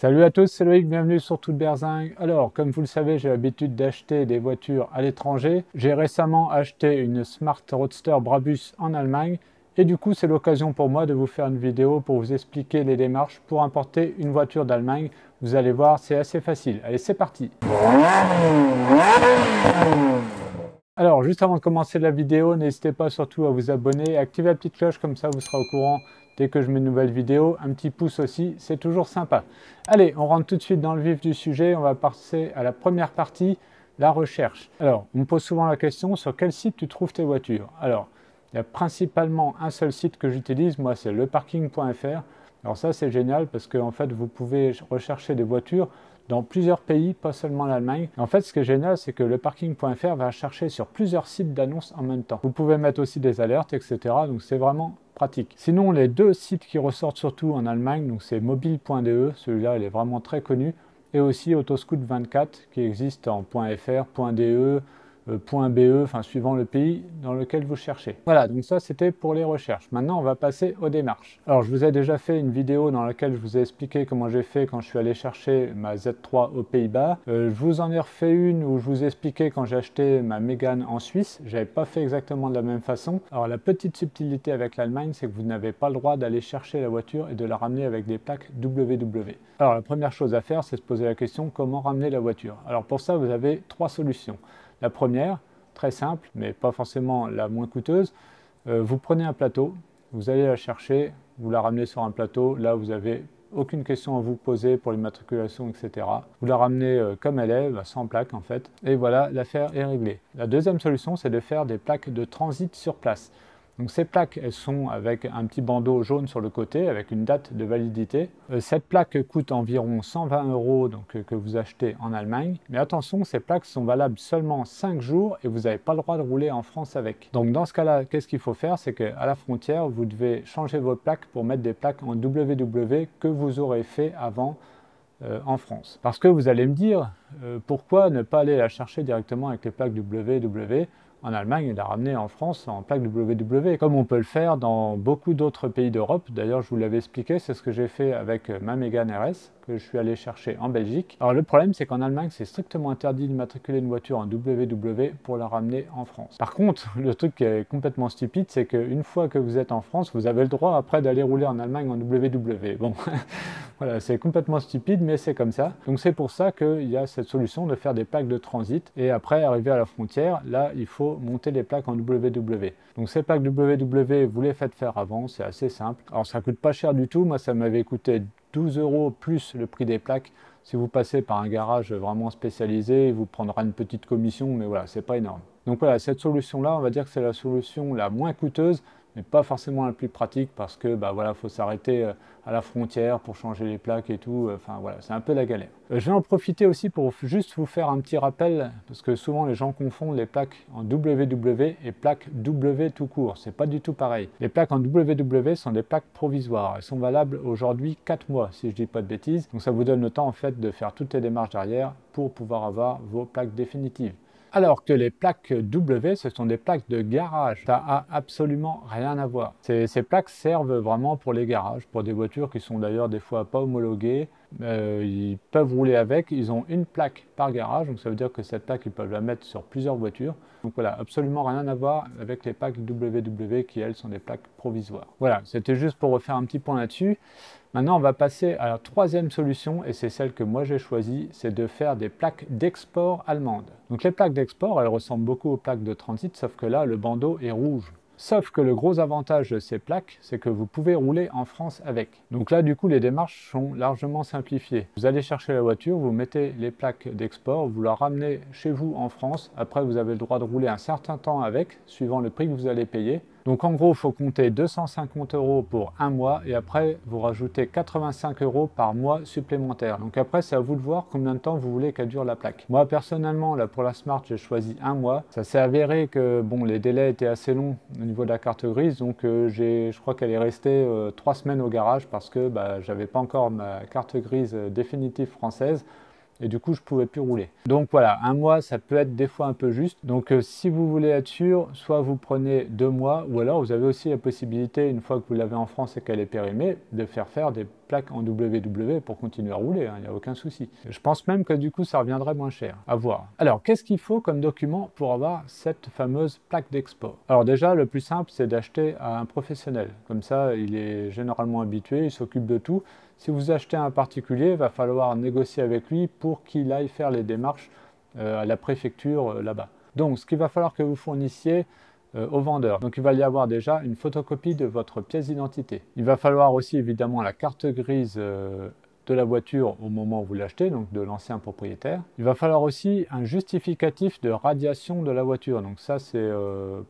Salut à tous, c'est Loïc, bienvenue sur Toute Berzingue. Alors, comme vous le savez, j'ai l'habitude d'acheter des voitures à l'étranger. J'ai récemment acheté une Smart Roadster Brabus en Allemagne et du coup, c'est l'occasion pour moi de vous faire une vidéo pour vous expliquer les démarches pour importer une voiture d'Allemagne. Vous allez voir, c'est assez facile. Allez, c'est parti alors, juste avant de commencer la vidéo, n'hésitez pas surtout à vous abonner, activer la petite cloche, comme ça vous serez au courant dès que je mets une nouvelle vidéo. Un petit pouce aussi, c'est toujours sympa. Allez, on rentre tout de suite dans le vif du sujet. On va passer à la première partie, la recherche. Alors, on me pose souvent la question, sur quel site tu trouves tes voitures? Alors, il y a principalement un seul site que j'utilise, moi c'est leparking.fr. Alors ça c'est génial parce qu'en fait vous pouvez rechercher des voitures dans plusieurs pays, pas seulement l'Allemagne. En fait, ce qui est génial, c'est que le parking.fr va chercher sur plusieurs sites d'annonces en même temps. Vous pouvez mettre aussi des alertes, etc. Donc c'est vraiment Sinon, les deux sites qui ressortent surtout en Allemagne, donc c'est mobile.de, celui-là il est vraiment très connu, et aussi Autoscoot24 qui existe en .fr, .be, enfin suivant le pays dans lequel vous cherchez. Voilà, donc ça c'était pour les recherches. Maintenant on va passer aux démarches. Alors je vous ai déjà fait une vidéo dans laquelle je vous ai expliqué comment j'ai fait quand je suis allé chercher ma Z3 aux Pays-Bas. Euh, je vous en ai refait une où je vous ai expliqué quand j'ai acheté ma Mégane en Suisse. J'avais pas fait exactement de la même façon. Alors la petite subtilité avec l'Allemagne, c'est que vous n'avez pas le droit d'aller chercher la voiture et de la ramener avec des plaques WW. Alors la première chose à faire, c'est se poser la question comment ramener la voiture? Alors pour ça, vous avez trois solutions. La première, très simple, mais pas forcément la moins coûteuse, euh, vous prenez un plateau, vous allez la chercher, vous la ramenez sur un plateau, là vous avez aucune question à vous poser pour l'immatriculation, etc. Vous la ramenez euh, comme elle est, bah, sans plaque en fait, et voilà, l'affaire est réglée. La deuxième solution, c'est de faire des plaques de transit sur place. Donc ces plaques, elles sont avec un petit bandeau jaune sur le côté, avec une date de validité. Euh, cette plaque coûte environ 120 euros donc, euh, que vous achetez en Allemagne. Mais attention, ces plaques sont valables seulement 5 jours et vous n'avez pas le droit de rouler en France avec. Donc dans ce cas-là, qu'est-ce qu'il faut faire? C'est qu'à la frontière, vous devez changer vos plaques pour mettre des plaques en WW que vous aurez fait avant euh, en France. Parce que vous allez me dire, pourquoi ne pas aller la chercher directement avec les plaques WW en Allemagne et la ramener en France en plaque WW, comme on peut le faire dans beaucoup d'autres pays d'Europe. D'ailleurs, je vous l'avais expliqué, c'est ce que j'ai fait avec ma Mégane RS, je suis allé chercher en Belgique. Alors le problème, c'est qu'en Allemagne, c'est strictement interdit de matriculer une voiture en WW pour la ramener en France. Par contre, le truc qui est complètement stupide, c'est qu'une fois que vous êtes en France, vous avez le droit après d'aller rouler en Allemagne en WW. Bon, voilà, c'est complètement stupide, mais c'est comme ça. Donc c'est pour ça qu'il y a cette solution de faire des plaques de transit et après arriver à la frontière, là, il faut monter les plaques en WW. Donc ces plaques WW, vous les faites faire avant, c'est assez simple. Alors ça coûte pas cher du tout, moi ça m'avait coûté 12 euros plus le prix des plaques. Si vous passez par un garage vraiment spécialisé, vous prendra une petite commission, mais voilà, c'est pas énorme. Donc voilà, cette solution-là, on va dire que c'est la solution la moins coûteuse, mais pas forcément la plus pratique parce que bah voilà, faut s'arrêter euh, à la frontière pour changer les plaques et tout. Enfin voilà, c'est un peu la galère. Euh, je vais en profiter aussi pour juste vous faire un petit rappel parce que souvent les gens confondent les plaques en WW et plaques W tout court. C'est pas du tout pareil. Les plaques en WW sont des plaques provisoires. Elles sont valables aujourd'hui 4 mois si je dis pas de bêtises. Donc ça vous donne le temps en fait de faire toutes les démarches derrière pour pouvoir avoir vos plaques définitives. Alors que les plaques W, ce sont des plaques de garage. Ça a absolument rien à voir. Ces, plaques servent vraiment pour les garages, pour des voitures qui sont d'ailleurs des fois pas homologuées. Euh, ils peuvent rouler avec. Ils ont une plaque par garage, donc ça veut dire que cette plaque, ils peuvent la mettre sur plusieurs voitures. Donc voilà, absolument rien à voir avec les plaques WW qui, elles, sont des plaques provisoires. Voilà, c'était juste pour refaire un petit point là-dessus. Maintenant, on va passer à la troisième solution, et c'est celle que moi j'ai choisie, c'est de faire des plaques d'export allemandes. Donc les plaques d'export, elles ressemblent beaucoup aux plaques de transit, sauf que là, le bandeau est rouge. Sauf que le gros avantage de ces plaques, c'est que vous pouvez rouler en France avec. Donc là, du coup, les démarches sont largement simplifiées. Vous allez chercher la voiture, vous mettez les plaques d'export, vous la ramenez chez vous en France. Après, vous avez le droit de rouler un certain temps avec, suivant le prix que vous allez payer. Donc en gros, il faut compter 250 euros pour un mois et après, vous rajoutez 85 euros par mois supplémentaire. Donc après, c'est à vous de voir combien de temps vous voulez qu'elle dure la plaque. Moi, personnellement, pour la Smart, j'ai choisi un mois. Ça s'est avéré que bon, les délais étaient assez longs au niveau de la carte grise, donc euh, je crois qu'elle est restée euh, trois semaines au garage parce que bah, j'avais pas encore ma carte grise euh, définitive française. Et du coup je pouvais plus rouler. Donc voilà, un mois ça peut être des fois un peu juste. Donc euh, si vous voulez être sûr, soit vous prenez deux mois ou alors vous avez aussi la possibilité, une fois que vous l'avez en France et qu'elle est périmée, de faire faire des plaques en WW pour continuer à rouler, hein, il n'y a aucun souci. Je pense même que du coup ça reviendrait moins cher, à voir. Alors qu'est-ce qu'il faut comme document pour avoir cette fameuse plaque d'export Alors déjà le plus simple c'est d'acheter à un professionnel, comme ça il est généralement habitué, il s'occupe de tout. Si vous achetez un particulier, il va falloir négocier avec lui pour qu'il aille faire les démarches euh, à la préfecture euh, là-bas. Donc, ce qu'il va falloir que vous fournissiez au vendeur. Donc, il va y avoir déjà une photocopie de votre pièce d'identité. Il va falloir aussi évidemment la carte grise de la voiture au moment où vous l'achetez, donc de l'ancien propriétaire. Il va falloir aussi un justificatif de radiation de la voiture. Donc ça, c'est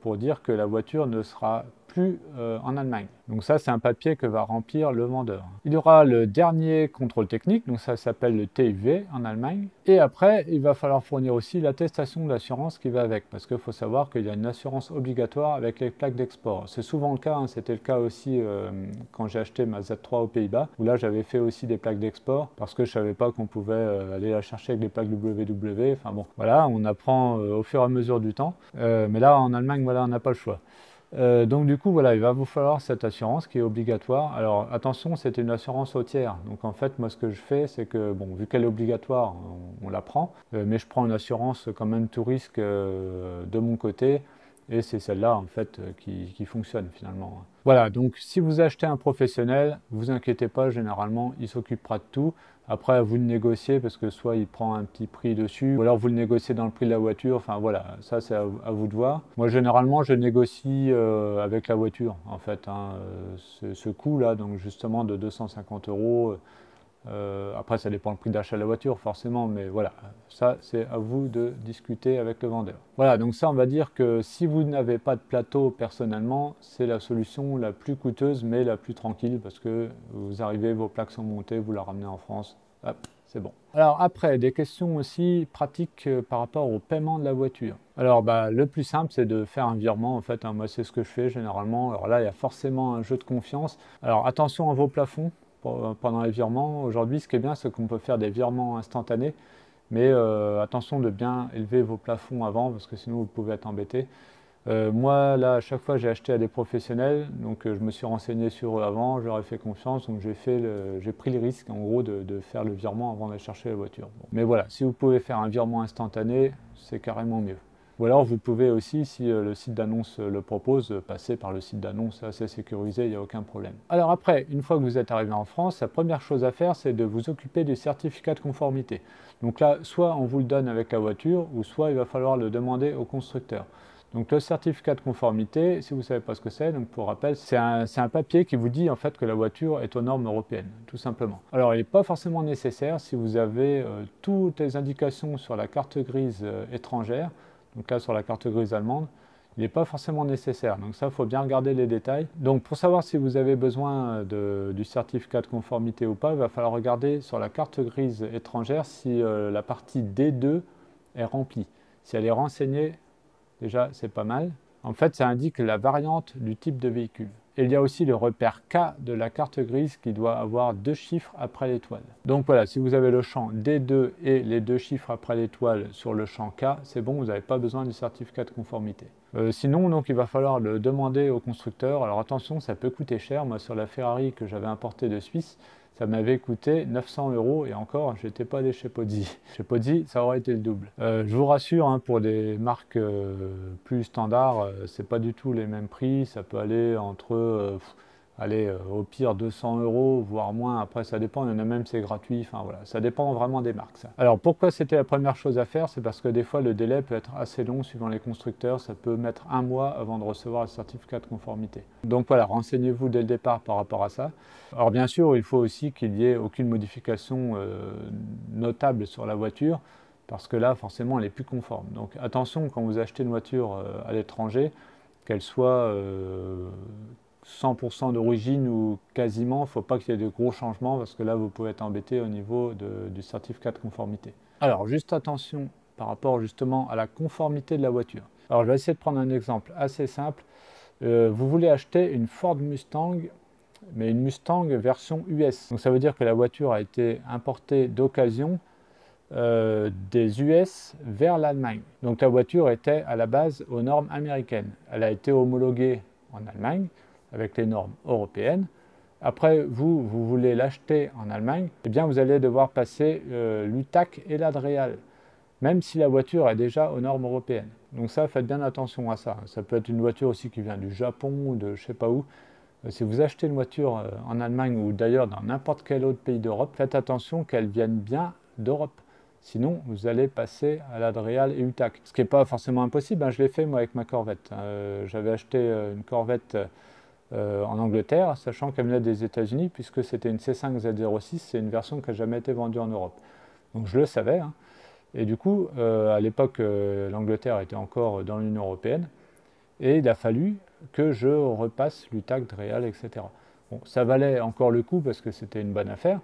pour dire que la voiture ne sera plus en Allemagne. Donc ça, c'est un papier que va remplir le vendeur. Il y aura le dernier contrôle technique, donc ça s'appelle le TIV en Allemagne. Et après, il va falloir fournir aussi l'attestation d'assurance qui va avec, parce qu'il faut savoir qu'il y a une assurance obligatoire avec les plaques d'export. C'est souvent le cas, hein. c'était le cas aussi euh, quand j'ai acheté ma Z3 aux Pays-Bas, où là j'avais fait aussi des plaques d'export, parce que je savais pas qu'on pouvait euh, aller la chercher avec des plaques WW. Enfin bon, voilà, on apprend euh, au fur et à mesure du temps. mais là, en Allemagne, voilà, on n'a pas le choix. Euh, donc du coup, voilà, il va vous falloir cette assurance qui est obligatoire. Alors attention, c'est une assurance au. Donc en fait, moi ce que je fais, c'est que, bon, vu qu'elle est obligatoire, on, la prend, euh, mais je prends une assurance quand même tout risque euh, de mon côté. Et c'est celle-là, en fait, qui, fonctionne finalement. Voilà, donc si vous achetez un professionnel, vous inquiétez pas, généralement, il s'occupera de tout. Après, vous le négociez parce que soit il prend un petit prix dessus, ou alors vous le négociez dans le prix de la voiture. Enfin voilà, ça c'est à, vous de voir. Moi, généralement, je négocie euh, avec la voiture, en fait. Hein, euh, ce, coût-là, donc justement de 250 euros. Euh, après, ça dépend le prix d'achat de la voiture, forcément, mais voilà, ça c'est à vous de discuter avec le vendeur. Voilà, donc ça, on va dire que si vous n'avez pas de plateau personnellement, c'est la solution la plus coûteuse, mais la plus tranquille, parce que vous arrivez, vos plaques sont montées, vous la ramenez en France, hop, c'est bon. Alors après, des questions aussi pratiques euh, par rapport au paiement de la voiture. Alors bah, le plus simple, c'est de faire un virement. En fait, hein, moi c'est ce que je fais généralement. Alors là, il y a forcément un jeu de confiance. Alors attention à vos plafonds pendant les virements. Aujourd'hui, ce qui est bien, c'est qu'on peut faire des virements instantanés. Mais euh, attention de bien élever vos plafonds avant, parce que sinon vous pouvez être embêté. Euh, moi, là, à chaque fois, j'ai acheté à des professionnels, donc euh, je me suis renseigné sur eux avant, ai fait confiance, donc j'ai pris le risque, en gros, de, faire le virement avant d'aller chercher la voiture. Mais voilà, si vous pouvez faire un virement instantané, c'est carrément mieux. Ou alors vous pouvez aussi, si euh, le site d'annonce le propose, passer par le site d'annonce assez sécurisé, il n'y a aucun problème. Alors après, une fois que vous êtes arrivé en France, la première chose à faire, c'est de vous occuper du certificat de conformité. Donc là, soit on vous le donne avec la voiture, ou soit il va falloir le demander au constructeur. Donc le certificat de conformité, si vous ne savez pas ce que c'est, donc pour rappel, c'est un, un, papier qui vous dit en fait que la voiture est aux normes européennes, tout simplement. Alors il n'est pas forcément nécessaire si vous avez euh, toutes les indications sur la carte grise euh, étrangère, donc là sur la carte grise allemande, il n'est pas forcément nécessaire. Donc ça, il faut bien regarder les détails. Donc pour savoir si vous avez besoin du certificat de conformité ou pas, il va falloir regarder sur la carte grise étrangère si euh, la partie D2 est remplie. Si elle est renseignée, déjà c'est pas mal. En fait, ça indique la variante du type de véhicule il y a aussi le repère K de la carte grise qui doit avoir deux chiffres après l'étoile. Donc voilà, si vous avez le champ D2 et les deux chiffres après l'étoile sur le champ K, c'est bon, vous n'avez pas besoin du certificat de conformité. Euh, sinon, il va falloir le demander au constructeur. Alors attention, ça peut coûter cher. Moi, sur la Ferrari que j'avais importée de Suisse, ça m'avait coûté 900 euros et encore, je n'étais pas allé chez Pozzi. Chez Pozzi, ça aurait été le double. Euh, je vous rassure, hein, pour des marques euh, plus standards, euh, c'est pas du tout les mêmes prix. Ça peut aller entre allez, euh, au pire 200 euros, voire moins. Après, ça dépend. Il y en a même, c'est gratuit. Enfin voilà, ça dépend vraiment des marques. Ça. Alors pourquoi c'était la première chose à faire? C'est parce que des fois, le délai peut être assez long suivant les constructeurs. Ça peut mettre un mois avant de recevoir le certificat de conformité. Donc voilà, renseignez-vous dès le départ par rapport à ça. Alors bien sûr, il faut aussi qu'il n'y ait aucune modification euh, notable sur la voiture parce que là, forcément, elle est plus conforme. Donc attention quand vous achetez une voiture euh, à l'étranger, qu'elle soit 100% d'origine ou quasiment, il ne faut pas qu'il y ait de gros changements parce que là, vous pouvez être embêté au niveau du certificat de conformité. Alors, juste attention par rapport justement à la conformité de la voiture. Alors, je vais essayer de prendre un exemple assez simple. Euh, vous voulez acheter une Ford Mustang, mais une Mustang version US. Donc, ça veut dire que la voiture a été importée d'occasion euh, des US vers l'Allemagne. Donc la voiture était à la base aux normes américaines. Elle a été homologuée en Allemagne avec les normes européennes. Après, vous, vous voulez l'acheter en Allemagne, eh bien vous allez devoir passer euh, l'UTAC et l'Adreal, même si la voiture est déjà aux normes européennes. Donc ça, faites bien attention à ça. Ça peut être une voiture aussi qui vient du Japon ou de je sais pas où. Euh, si vous achetez une voiture en Allemagne ou d'ailleurs dans n'importe quel autre pays d'Europe, faites attention qu'elle vienne bien d'Europe. Sinon, vous allez passer à l'Adreal et UTAC. Ce qui n'est pas forcément impossible. Hein. Je l'ai fait moi avec ma Corvette. Euh, j'avais acheté euh, une Corvette euh, en Angleterre, sachant qu'elle venait des États-Unis, puisque c'était une C5 Z06. C'est une version qui n'a jamais été vendue en Europe. Donc je le savais. Hein. Et du coup, à l'époque, l'Angleterre était encore dans l'Union européenne. Et il a fallu que je repasse l'UTAC, Dreal, etc. Bon, ça valait encore le coup parce que c'était une bonne affaire.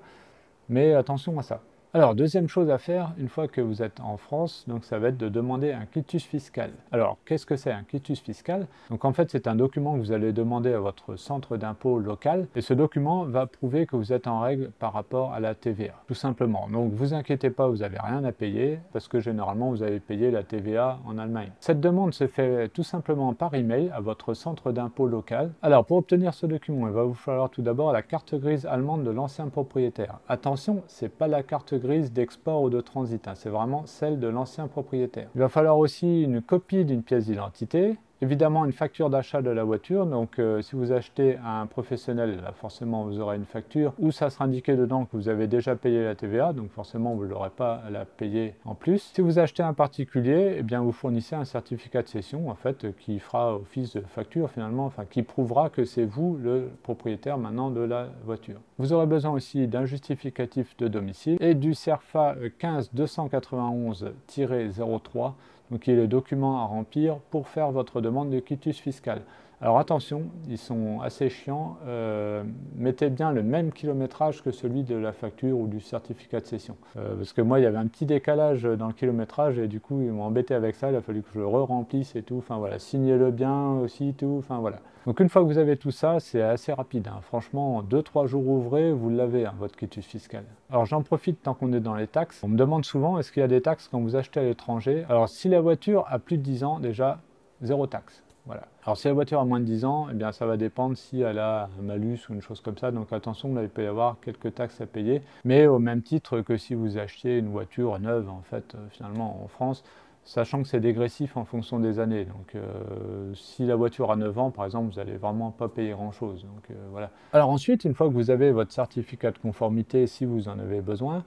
Mais attention à ça. Alors, deuxième chose à faire, une fois que vous êtes en France, donc ça va être de demander un quitus fiscal. Alors, qu'est-ce que c'est un quitus fiscal? Donc en fait, c'est un document que vous allez demander à votre centre d'impôt local, et ce document va prouver que vous êtes en règle par rapport à la TVA, tout simplement. Donc vous inquiétez pas, vous n'avez rien à payer, parce que généralement vous avez payé la TVA en Allemagne. Cette demande se fait tout simplement par email à votre centre d'impôt local. Alors, pour obtenir ce document, il va vous falloir tout d'abord la carte grise allemande de l'ancien propriétaire. Attention, c'est pas la carte grise d'export ou de transit. Hein. C'est vraiment celle de l'ancien propriétaire. Il va falloir aussi une copie d'une pièce d'identité, Évidemment, une facture d'achat de la voiture. Donc, euh, si vous achetez à un professionnel, là, forcément, vous aurez une facture où ça sera indiqué dedans que vous avez déjà payé la TVA. Donc, forcément, vous n'aurez pas à la payer en plus. Si vous achetez un particulier, eh bien, vous fournissez un certificat de cession, en fait, qui fera office de facture, finalement, enfin, qui prouvera que c'est vous le propriétaire maintenant de la voiture. Vous aurez besoin aussi d'un justificatif de domicile et du CERFA 15 291-03 qui est le document à remplir pour faire votre demande de quitus fiscal. Alors attention, ils sont assez chiants. Euh, mettez bien le même kilométrage que celui de la facture ou du certificat de cession. Euh, parce que moi, il y avait un petit décalage dans le kilométrage et du coup, ils m'ont embêté avec ça. Il a fallu que je le re-remplisse et tout. Enfin voilà, signez-le bien aussi, tout. Enfin voilà. Donc une fois que vous avez tout ça, c'est assez rapide. Hein. Franchement, 2-3 jours ouvrés, vous l'avez, hein, votre quitus fiscal. Alors j'en profite tant qu'on est dans les taxes. On me demande souvent, est-ce qu'il y a des taxes quand vous achetez à l'étranger? Alors si la voiture a plus de 10 ans, déjà, zéro taxe. Voilà. Alors si la voiture a moins de 10 ans, eh bien ça va dépendre si elle a un malus ou une chose comme ça. Donc attention, il peut y avoir quelques taxes à payer. Mais au même titre que si vous achetiez une voiture neuve, en fait, euh, finalement en France, sachant que c'est dégressif en fonction des années. Donc euh, si la voiture a 9 ans, par exemple, vous n'allez vraiment pas payer grand-chose. Euh, voilà. Alors ensuite, une fois que vous avez votre certificat de conformité, si vous en avez besoin,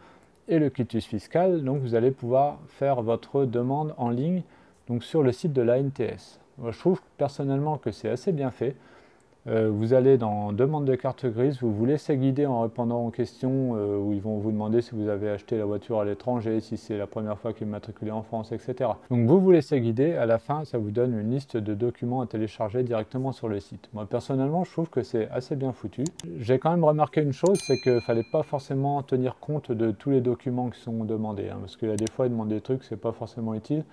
et le quitus fiscal, donc vous allez pouvoir faire votre demande en ligne donc sur le site de l'ANTS je trouve personnellement que c'est assez bien fait. Euh, vous allez dans demande de carte grise, vous vous laissez guider en répondant aux questions euh, où ils vont vous demander si vous avez acheté la voiture à l'étranger, si c'est la première fois qu'il est en France, etc. Donc vous vous laissez guider, à la fin ça vous donne une liste de documents à télécharger directement sur le site. Moi personnellement je trouve que c'est assez bien foutu. J'ai quand même remarqué une chose, c'est qu'il ne fallait pas forcément tenir compte de tous les documents qui sont demandés, hein, parce que des fois ils demandent des trucs, c'est pas forcément utile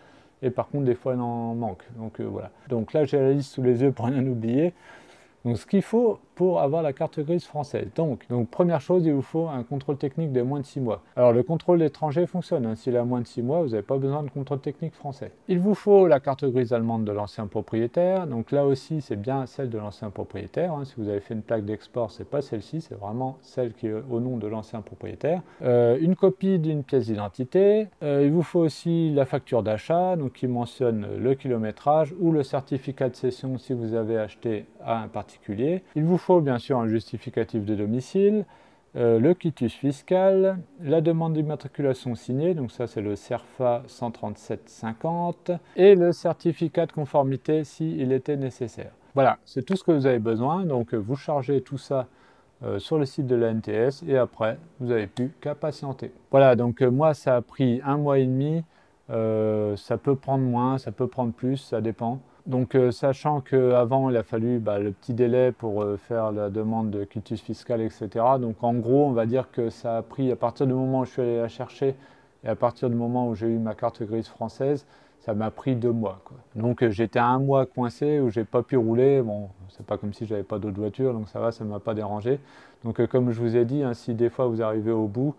et par contre des fois il en manque. Donc euh, voilà. Donc là j'ai la liste sous les yeux pour rien oublier. Donc ce qu'il faut pour avoir la carte grise française. Donc, première chose, il vous faut un contrôle technique de moins de 6 mois. Alors le contrôle étranger fonctionne. Hein. S'il a moins de 6 mois, vous n'avez pas besoin de contrôle technique français. Il vous faut la carte grise allemande de l'ancien propriétaire. Donc là aussi, c'est bien celle de l'ancien propriétaire. Hein. Si vous avez fait une plaque d'export, c'est pas celle-ci, c'est vraiment celle qui est au nom de l'ancien propriétaire. Euh, une copie d'une pièce d'identité. Euh, il vous faut aussi la facture d'achat, donc qui mentionne le kilométrage ou le certificat de cession si vous avez acheté à un particulier. Il vous faut bien sûr un justificatif de domicile, euh, le quitus fiscal, la demande d'immatriculation signée, donc ça c'est le CERFA 13750, et le certificat de conformité s'il était nécessaire. Voilà, c'est tout ce que vous avez besoin, donc vous chargez tout ça euh, sur le site de la NTS et après vous n'avez plus qu'à patienter. Voilà, donc euh, moi ça a pris un mois et demi, ça peut prendre moins, ça peut prendre plus, ça dépend. Donc, euh, sachant qu'avant, il a fallu bah, le petit délai pour euh, faire la demande de quitus fiscal, etc. Donc, en gros, on va dire que ça a pris, à partir du moment où je suis allé la chercher et à partir du moment où j'ai eu ma carte grise française, ça m'a pris deux mois. Donc, euh, j'étais un mois coincé où j'ai pas pu rouler. Bon, c'est pas comme si j'avais pas d'autre voiture, donc ça va, ça ne m'a pas dérangé. Donc, comme je vous ai dit, hein, si des fois vous arrivez au bout,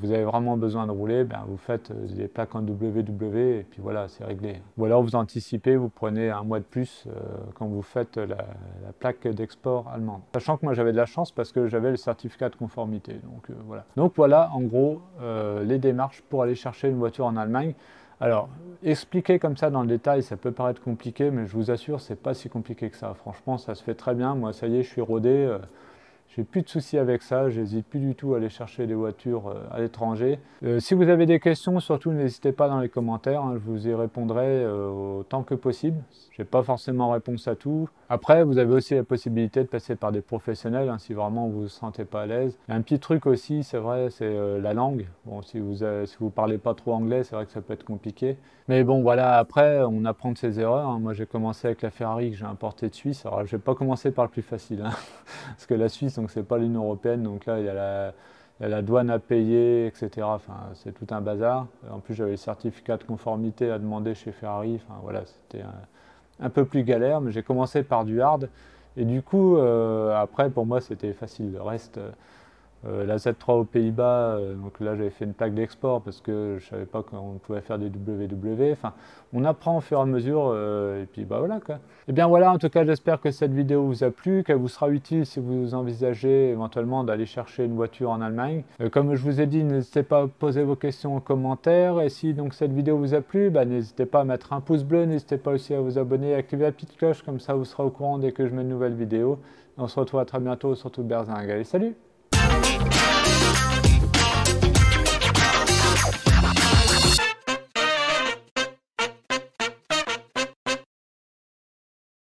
vous avez vraiment besoin de rouler, ben, vous faites euh, des plaques en WW et puis voilà, c'est réglé. Ou alors vous anticipez, vous prenez un mois de plus quand vous faites la, plaque d'export allemande. Sachant que moi j'avais de la chance parce que j'avais le certificat de conformité. Donc voilà. Donc voilà en gros les démarches pour aller chercher une voiture en Allemagne. Alors, expliquer comme ça dans le détail, ça peut paraître compliqué, mais je vous assure, c'est pas si compliqué que ça. Franchement, ça se fait très bien. Moi, ça y est, je suis rodé. J'ai plus de soucis avec ça, j'hésite plus du tout à aller chercher des voitures euh, à l'étranger. Euh, si vous avez des questions, surtout n'hésitez pas dans les commentaires, hein, je vous y répondrai euh, autant que possible. Je n'ai pas forcément réponse à tout. Après, vous avez aussi la possibilité de passer par des professionnels hein, si vraiment vous ne vous sentez pas à l'aise. Un petit truc aussi, c'est vrai, c'est la langue. Bon, si vous ne si vous parlez pas trop anglais, c'est vrai que ça peut être compliqué. Mais bon, voilà, après, on apprend de ses erreurs. Hein. Moi, j'ai commencé avec la Ferrari que j'ai importée de Suisse. Alors, je vais pas commencer par le plus facile, parce que la Suisse, donc c'est pas l'Union européenne, donc là il y, a la, douane à payer, etc. Enfin, c'est tout un bazar. En plus, j'avais le certificat de conformité à demander chez Ferrari. Enfin, voilà, c'était un, peu plus galère, mais j'ai commencé par du hard. Et du coup, euh, après, pour moi, c'était facile. Le reste, euh, la Z3 aux Pays-Bas, euh, donc là j'avais fait une plaque d'export parce que je savais pas qu'on pouvait faire des WW. Enfin, on apprend au fur et à mesure euh, et puis bah voilà quoi. Et eh bien voilà, en tout cas j'espère que cette vidéo vous a plu, qu'elle vous sera utile si vous envisagez éventuellement d'aller chercher une voiture en Allemagne. comme je vous ai dit, n'hésitez pas à poser vos questions en commentaire et si donc cette vidéo vous a plu, bah, n'hésitez pas à mettre un pouce bleu, n'hésitez pas aussi à vous abonner, à activer la petite cloche comme ça vous serez au courant dès que je mets une nouvelle vidéo. On se retrouve très bientôt sur tout Berzingue. Allez, salut